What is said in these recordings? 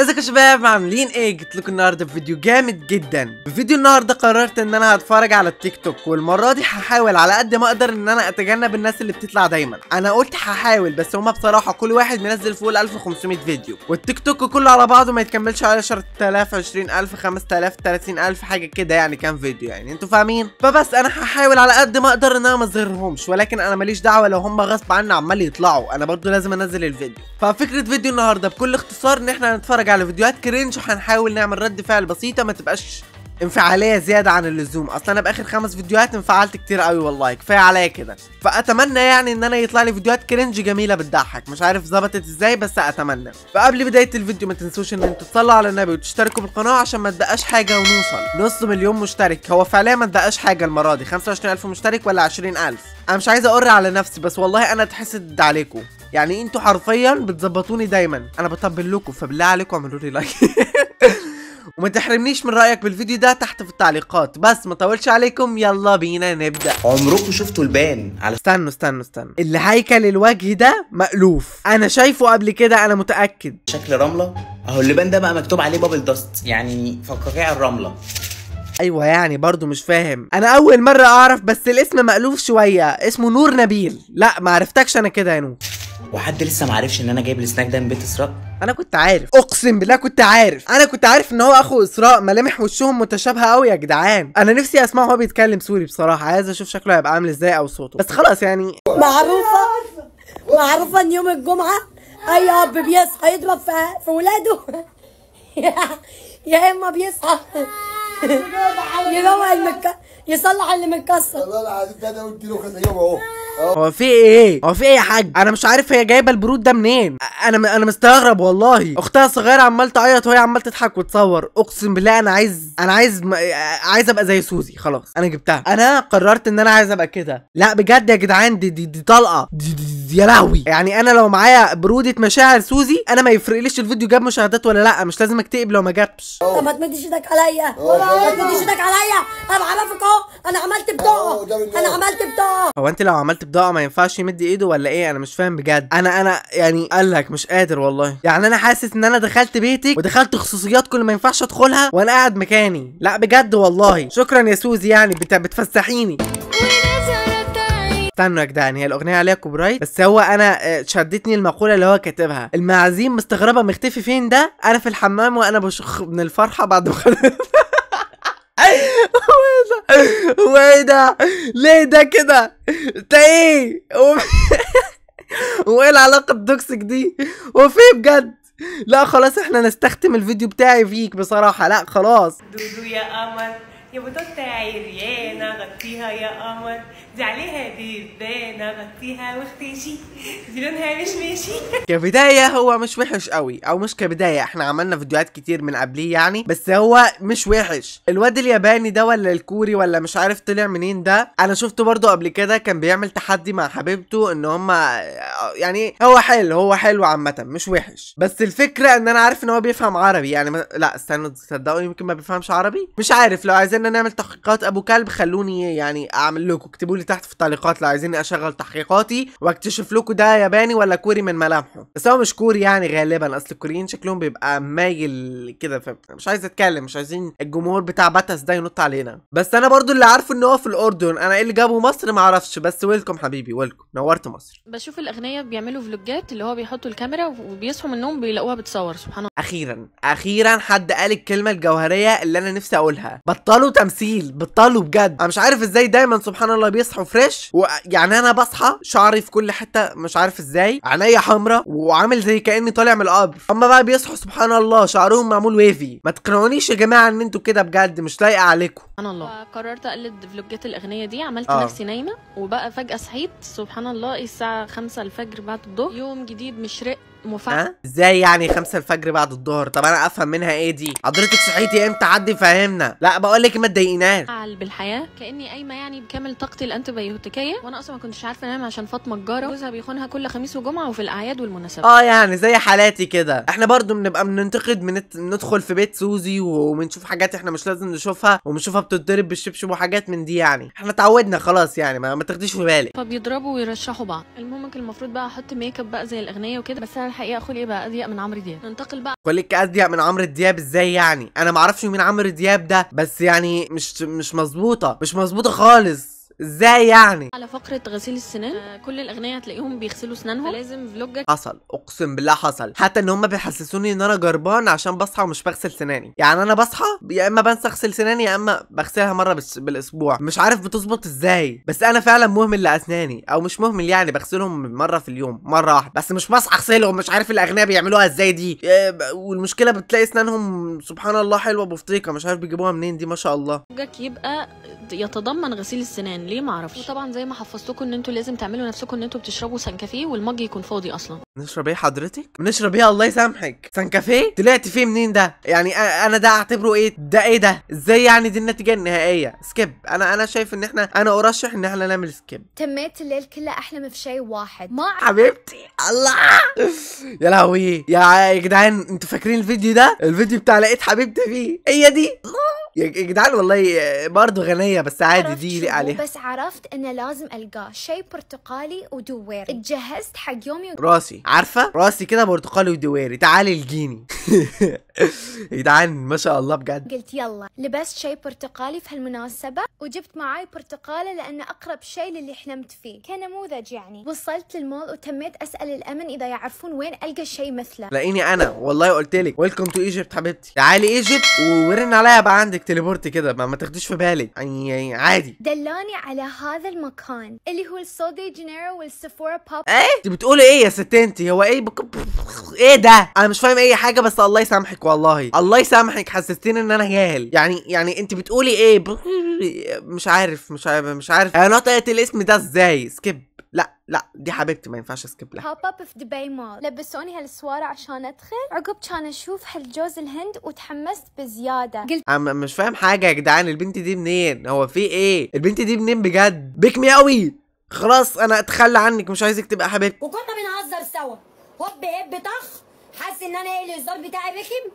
ازيك يا شباب؟ عاملين إيه؟ جيت لكم النهارده في فيديو جامد جدا. في فيديو النهارده قررت ان أنا هتفرج على التيك توك والمرة دي هحاول على قد ما أقدر ان أنا اتجنب الناس اللي بتطلع دايما. أنا قلت هحاول بس هما بصراحة كل واحد منزل فوق ال 1500 فيديو. والتيك توك كله على بعضه ما يتكملش على 10000 20000 5000 30000 حاجة كده يعني كام فيديو يعني. أنتوا فاهمين؟ فبس أنا هحاول على قد ما أقدر ان أنا ما اظهرهمش ولكن أنا ماليش دعوة لو هم غصب عني عمال يطلعوا. أنا برضو لازم انزل الفيديو. ففكرة فيديو النهارده بكل اختصار ان إحنا هنتفرج على فيديوهات cringe وهنحاول نعمل رد فعل بسيطة ما تبقاش انفعالية زيادة عن اللزوم. أصلا أنا بآخر خمس فيديوهات انفعلت كتير قوي والله كفاية عليا كده. فأتمنى يعني إن أنا يطلع لي فيديوهات cringe جميلة بتضحك. مش عارف ظبطت إزاي بس أتمنى. فقبل بداية الفيديو ما تنسوش إن أنتوا تصلوا على النبي وتشتركوا بالقناة عشان ما تبقاش حاجة ونوصل. نص مليون مشترك. هو فعليا ما تبقاش حاجة المرة دي. 25000 مشترك ولا 20000 أنا مش عايز أقر على نفسي بس والله أنا اتحسد عليكم. يعني أنتوا حرفيا بتظبطوني دايما. أنا بطبل لكم فبالله عليكم اعملوا لي like وما تحرمنيش من رأيك بالفيديو ده تحت في التعليقات. بس ما طولش عليكم يلا بينا نبدأ. عمركم شفتوا البان على استنوا استنوا استنوا. الهيكل الوجه ده مألوف. أنا شايفه قبل كده أنا متأكد. شكل رملة؟ أهو اللبان ده بقى مكتوب عليه بابل داست يعني فقاقيع الرملة. أيوه يعني برضو مش فاهم. أنا أول مرة أعرف بس الاسم مألوف شوية. اسمه نور نبيل. لا ما عرفتكش أنا كده يا نور. وحد لسه معرفش إن أنا جايب السناك ده من بيت إسراء؟ أنا كنت عارف. أقسم بالله كنت عارف. أنا كنت عارف إن هو أخو إسراء. ملامح وشهم متشابهة قوي يا جدعان. أنا نفسي أسمعه وهو بيتكلم سوري بصراحة. عايز أشوف شكله هيبقى عامل إزاي أو صوته. بس خلاص يعني. معروفة. معروفة إن يوم الجمعة أي أب بيصحى يضرب في, في ولاده. يا إما بيصحى. يروق المك... يصلح اللي متكسر والله العظيم ده أنا قلت له كذا يوم أهو. هو في إيه؟ هو في إيه يا حاج؟ أنا مش عارف هي جايبة البرود ده منين. أنا أنا مستغرب والله. أختها الصغيرة عمال تعيط وهي عمال تضحك وتصور. أقسم بالله أنا عايز أنا عايز م... عايز أبقى زي سوزي. خلاص أنا جبتها. أنا قررت إن أنا عايز أبقى كده. لا بجد يا جدعان دي دي, دي طلقة. دي, دي, دي يا لهوي. يعني أنا لو معايا برودة مشاعر سوزي أنا ما يفرقليش الفيديو جاب مشاهدات ولا لأ مش لازم أكتئب لو ما جابش. طب ما تمدش إيدك عليا. ما تمدش إيدك عليا. أنا بعرفك أهو. أنا عملت من أنا. عملت بطاقة هو أنت لو عملت بطاقة ما ينفعش يمد إيده ولا إيه؟ أنا مش فاهم بجد. أنا أنا يعني قال لك مش قادر والله. يعني أنا حاسس إن أنا دخلت بيتك ودخلت خصوصيات كل ما ينفعش أدخلها وأنا قاعد مكاني. لأ بجد والله. شكرا يا سوزي يعني بت... بتفسحيني. استنوا يا جدعان هي الأغنية عليها copyright بس هو أنا آه، شدتني المقولة اللي هو كاتبها. المعازيم مستغربة مختفي فين ده؟ أنا في الحمام وأنا بشخ من الفرحة بعد ما هو إيه ده؟ هو إيه ده؟ ليه ده كده؟ انت إيه؟ هو هو إيه العلاقة ال toxic دي؟ هو فين بجد؟ لا خلاص إحنا نختم الفيديو بتاعي فيك بصراحة لا خلاص. دودو يا قمر يا بطوطة عريانة غطيها يا قمر دي عليها دبانة غطيها واختشي دي لونها مش ماشي كبداية هو مش وحش قوي أو مش كبداية. إحنا عملنا فيديوهات كتير من قبليه يعني بس هو مش وحش. الواد الياباني ده ولا الكوري ولا مش عارف طلع منين ده أنا شفته برضو قبل كده كان بيعمل تحدي مع حبيبته إن هما يعني هو حلو هو حلو عامة مش وحش. بس الفكرة إن أنا عارف إن هو بيفهم عربي يعني. لا استنوا تصدقوا يمكن ما بيفهمش عربي؟ مش عارف لو عايزين نعمل تحقيقات. أبو كلب خلوني يعني أعمل لكم. اكتبوا لي تحت في التعليقات لو عايزيني أشغل تحقيقاتي وأكتشف لكم ده ياباني ولا كوري من ملامحه. بس هو مش كوري يعني غالبا. أصل الكوريين شكلهم بيبقى مايل كده ف... مش عايز أتكلم مش عايزين الجمهور بتاع BTS ده ينط علينا. بس أنا برضو اللي عارفه إن هو في الأردن. أنا إيه اللي جابه مصر؟ ما أعرفش. بس welcome حبيبي welcome. نورت مصر. بشوف الاغنياء بيعملوا فلوجات اللي هو بيحطوا الكاميرا وبيصحوا من النوم بيلاقوها بتصور. سبحان الله. أخيرا. أخيرا حد قال الكلمة الجوهرية اللي أنا نفسي أقولها. بطلوا تمثيل بطلوا بجد. أنا مش عارف إزاي دايما سبحان الله بيصحوا فريش ويعني أنا بصحى شعري في كل حتة مش عارف إزاي عينيا حمراء وعامل زي كأني طالع من القبر. أما بقى بيصحوا سبحان الله شعرهم معمول ويفي ما تقنعونيش يا جماعة إن أنتوا كده بجد مش لايقة عليكم. سبحان الله. قررت أقلد فلوجات الأغنية دي عملت آه. آه. نفسي نايمة وبقى فجأة صحيت سبحان الله الساعة 5 الفجر بعد الظهر يوم جديد مشرق ها؟ إزاي يعني خمسة الفجر بعد الظهر؟ طب أنا أفهم منها إيه دي؟ حضرتك صحيتي إمتى؟ حد يفهمنا. لا بقول لك ما تضايقناش. بالحياة كأني قايمة يعني بكامل طاقتي الانتبيوتيكيه وأنا أصلا ما كنتش عارفة أنام عشان فاطمة الجاره جوزها بيخونها كل خميس وجمعة وفي الأعياد والمناسبات. آه يعني زي حالاتي كده. إحنا برضو بنبقى بننتقد من ندخل في بيت سوزي وبنشوف حاجات إحنا مش لازم نشوفها وبنشوفها بتتضرب بالشبشب وحاجات من دي يعني. إحنا اتعودنا خلاص يعني ما, ما تاخديش في بالك. فبيضربوا ويرشحوا بعض. المهم كان المفروض بقى أحط make up بقى زي الأغنية وكده. بس أنا الحقيقة خلقي بقى أضيق من عمرو دياب. ننتقل بقى. خليك أضيق من عمرو دياب إزاي يعني؟ أنا معرفش مين عمرو دياب ده بس يعني مش مش مظبوطة مش مظبوطة خالص. إزاي يعني؟ على فقرة غسيل السنان آه، كل الاغنياء هتلاقيهم بيغسلوا اسنانهم فلازم فلوجك حصل أقسم بالله حصل. حتى إن هم بيحسسوني إن أنا جربان عشان بصحى ومش بغسل سناني. يعني أنا بصحى يا إما بنسى أغسل سناني يا إما بغسلها مرة بس بالأسبوع. مش عارف بتظبط إزاي. بس أنا فعلا مهمل لأسناني أو مش مهمل يعني بغسلهم مرة في اليوم مرة واحدة. بس مش بصحى أغسلهم مش عارف الاغنياء بيعملوها إزاي دي. ب- والمشكلة بتلاقي اسنانهم سبحان الله حلوة بفطيقه مش عارف بيجيبوها منين دي ما شاء الله. vlog ك يبقى يتضمن غسيل السنان. ليه ما أعرفش وطبعا زي ما حفظتكم إن أنتوا لازم تعملوا نفسكم إن أنتوا بتشربوا سنكافيه وال mug يكون فاضي أصلا نشرب إيه حضرتك؟ نشرب إيه الله يسامحك؟ سانكافيه؟ طلعت فيه منين ده؟ يعني أنا ده أعتبره إيه؟ ده إيه ده؟ إزاي يعني دي النتيجة النهائية؟ skip أنا أنا شايف إن إحنا أنا أرشح إن إحنا نعمل skip تميت الليل كله احلم في شيء واحد ما حبيبتي الله يا لهوي يا يا جدعان أنتوا فاكرين الفيديو ده؟ الفيديو بتاع لقيت حبيبتي فيه هي دي يا يا جدعان والله برضه غنية بس عادي عرفت دي عليها. بس عرفت انه لازم ألقاه. شيء برتقالي ودوير اتجهزت حق يومي راسي. عارفة؟ راسي كده برتقالي ودواري تعالي الجيني يا جدعان ما شاء الله بجد. قلت يلا لبست شيء برتقالي في هالمناسبة وجبت معاي برتقالة لأنه أقرب شيء للي حلمت فيه كنموذج يعني. وصلت للمول وتميت أسأل الأمن إذا يعرفون وين ألقى شيء مثله. لاقيني أنا والله قلت لك. welcome to Egypt حبيبتي. تعالي Egypt ورن عليا بقى عندك teleport كده ما, ما تاخديش في بالك. يعني يعني عادي. دلاني على هذا المكان اللي هو ال Sol de Janeiro وال Sephora pop إيه؟ انت بتقولي إيه يا ست انت هو إيه بك... إيه ده؟ أنا مش فاهم أي حاجة بس الله يسامحك والله. الله يسامحك حسستيني إن أنا جاهل يعني يعني أنت بتقولي إيه؟ ب... مش عارف مش عارف مش عارف. أنا نطقت الاسم ده إزاي؟ skip لا لا دي حبيبتي ما ينفعش skip لها. بوب اب في دبي مول لبسوني هالسوارة عشان أدخل. عقب كان أشوف هالجوز الهند وتحمست بزيادة. قلت أنا مش فاهم حاجة يا جدعان البنت دي منين؟ هو في إيه؟ البنت دي منين بجد؟ بكمي قوي. خلاص أنا أتخلى عنك مش عايزك تبقى حبيبتي. وكنا بنهزر سوا. هوب هب طخ. حاسس إن أنا إيه الهزار بتاعي رخم؟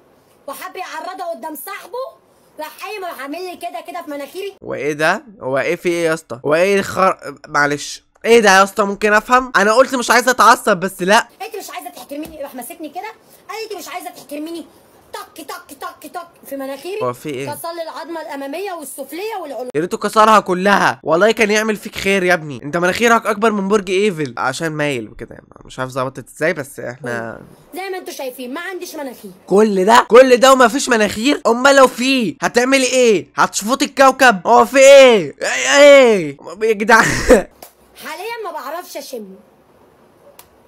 وحب يعرضها قدام صاحبه؟ راح قايم راح عامل لي كده كده في مناخيري. هو إيه ده؟ هو إيه في إيه يا اسطى؟ هو إيه خر... معلش. إيه ده يا اسطى؟ ممكن أفهم؟ أنا قلت مش عايزة أتعصب بس لأ. انت مش عايزة تحترميني. راح ماسكني كده. قال أنت مش عايزة تحترميني. طك طك طك طك في مناخيري هو في إيه؟ كسر لي العظمة الأمامية والسفلية والعلوية يا ريته كسرها كلها. والله كان يعمل فيك خير يا ابني. انت مناخيرك أكبر من برج إيفل. عشان مايل وكده مش عارف ظبطت إزاي بس إحنا زي ما أنتوا شايفين ما عنديش مناخير. كل ده كل ده وما فيش مناخير؟ أمال لو في؟ هتعملي إيه؟ هتشفطي الكوكب؟ هو في إيه؟ إيه, إيه؟ يا جدعان حاليا ما بعرفش أشم.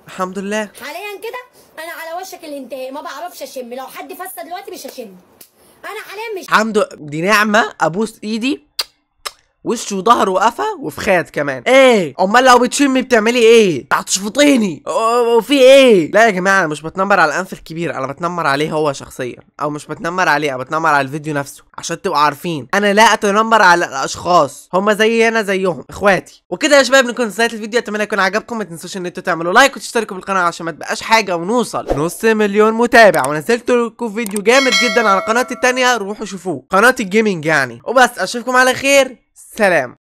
الحمد لله. حاليا كده أنا على وشك الانتهاء ما بعرفش أشم. لو حد فسد دلوقتي مش هشم. أنا حاليا مش الحمد دي نعمة أبوس إيدي. وش وظهر وقفا وفخاد كمان. إيه. أمال لو بتشمي بتعملي إيه؟ هتشفطيني وفي إيه؟ لا يا جماعة أنا مش بتنمر على الأنف الكبير أنا بتنمر عليه هو شخصيا. أو مش بتنمر عليه أنا بتنمر على الفيديو نفسه عشان تبقوا عارفين. أنا لا أتنمر على الأشخاص هم زي أنا زيهم إخواتي. وكده يا شباب نكون نهايه الفيديو. أتمنى يكون عجبكم. ما تنسوش إن أنتوا تعملوا لايك وتشتركوا بالقناة عشان ما تبقاش حاجة ونوصل نص مليون متابع. ونزلت لكم فيديو جامد جدا على قناتي التانية روحوا شوفوه. قناه الجيمنج يعني. وبس أشوفكم على خير. Szerem.